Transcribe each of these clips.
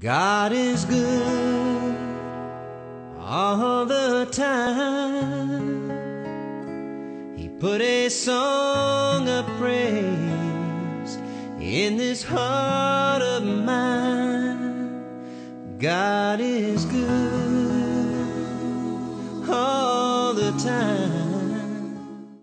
God is good all the time. He put a song of praise in this heart of mine. God is good all the time.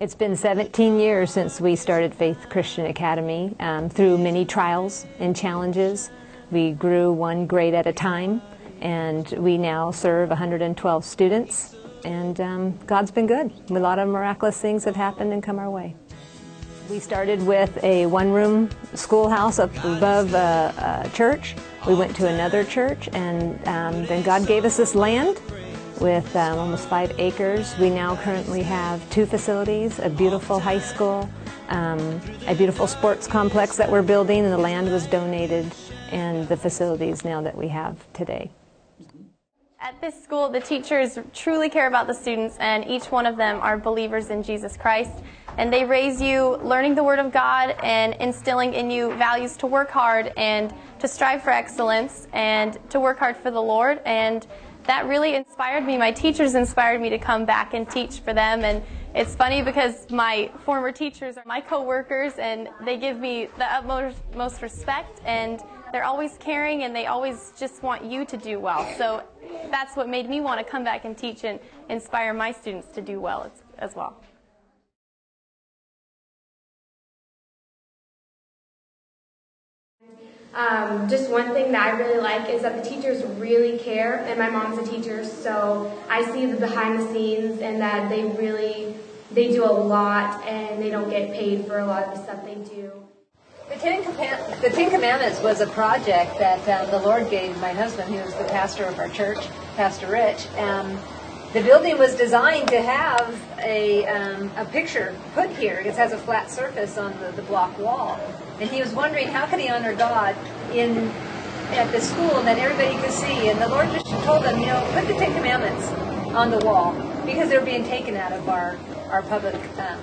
It's been 17 years since we started Faith Christian Academy um, through many trials and challenges. We grew one grade at a time, and we now serve 112 students. And um, God's been good. A lot of miraculous things have happened and come our way. We started with a one-room schoolhouse up above a, a, church. We went to another church, and um, then God gave us this land with um, almost five acres. We now currently have two facilities, a beautiful high school, um, a beautiful sports complex that we're building, and the land was donated and the facilities now that we have today. At this school, the teachers truly care about the students, and each one of them are believers in Jesus Christ. And they raise you learning the Word of God and instilling in you values to work hard and to strive for excellence and to work hard for the Lord. And that really inspired me. My teachers inspired me to come back and teach for them. And it's funny because my former teachers are my coworkers, and they give me the utmost most respect. And they're always caring and they always just want you to do well. So that's what made me want to come back and teach and inspire my students to do well as, as well. Um, just one thing that I really like is that the teachers really care, and my mom's a teacher, so I see the behind the scenes and that they really they do a lot and they don't get paid for a lot of the stuff they do. The Ten, the Ten Commandments was a project that uh, the Lord gave my husband, who was the pastor of our church, Pastor Rich. Um, the building was designed to have a, um, a picture put here. It has a flat surface on the, the block wall. And he was wondering how could he honor God in at the school and that everybody could see. And the Lord just told him, you know, put the Ten Commandments on the wall because they're being taken out of our, our public, um,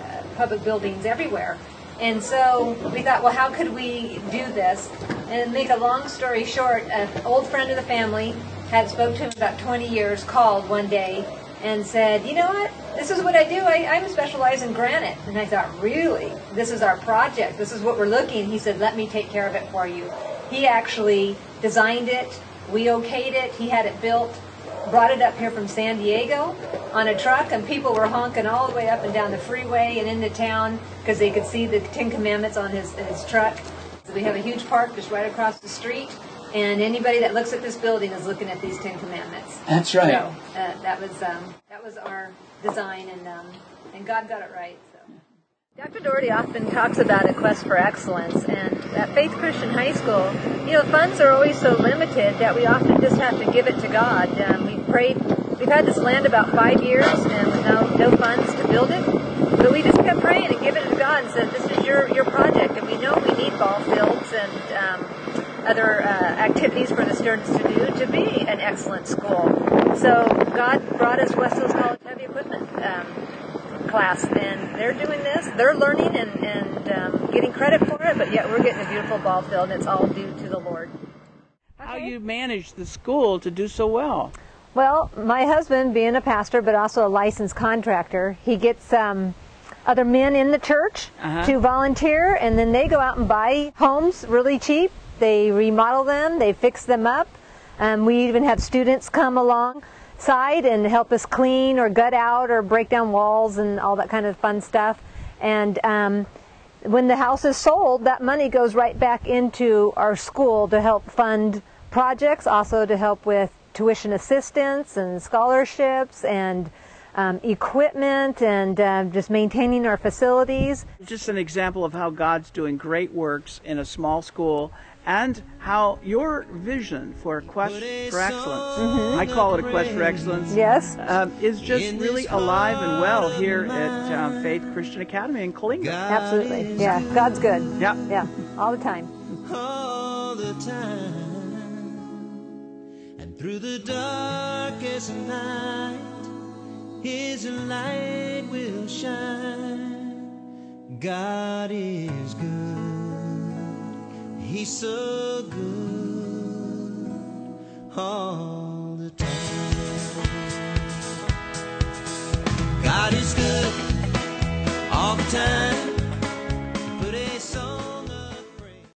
uh, public buildings everywhere. And so we thought, well, how could we do this? And make a long story short, an old friend of the family had spoke to him about 20 years, called one day and said, you know what, this is what I do. I, I'm specialized in granite. And I thought, really? This is our project. This is what we're looking. He said, let me take care of it for you. He actually designed it. We okayed it. He had it built brought it up here from San Diego on a truck, and people were honking all the way up and down the freeway and into town because they could see the Ten Commandments on his, his truck. So we have a huge park just right across the street, and anybody that looks at this building is looking at these Ten Commandments. That's right. So uh, that was um, that was our design, and um, and God got it right. Dr. Doherty often talks about a quest for excellence, and at Faith Christian High School, you know, funds are always so limited that we often just have to give it to God. Um, we've prayed, we've had this land about five years, and with no, no funds to build it, but we just kept praying and giving it to God and said, "This is your your project, and we know we need ball fields and." Um, other uh, activities for the students to do to be an excellent school. So God brought us West Hills College Heavy Equipment um, class, and they're doing this. They're learning and, and um, getting credit for it, but yet we're getting a beautiful ball field, and it's all due to the Lord. How you manage the school to do so well? Well, my husband, being a pastor but also a licensed contractor, he gets um, other men in the church uh-huh. to volunteer, and then they go out and buy homes really cheap. They remodel them, they fix them up. Um, we even have students come alongside and help us clean or gut out or break down walls and all that kind of fun stuff. And um, when the house is sold, that money goes right back into our school to help fund projects, also to help with tuition assistance and scholarships and um, equipment and uh, just maintaining our facilities. Just an example of how God's doing great works in a small school and how your vision for a quest for excellence, mm-hmm. I call it a quest for excellence, yes, um, is just really alive and well here at um, Faith Christian Academy in Coalinga. Absolutely, yeah, God's good. Yeah, yeah, all the time. All the time, and through the darkest night, His light will shine. God is good he's so good all the time. God is good all the time.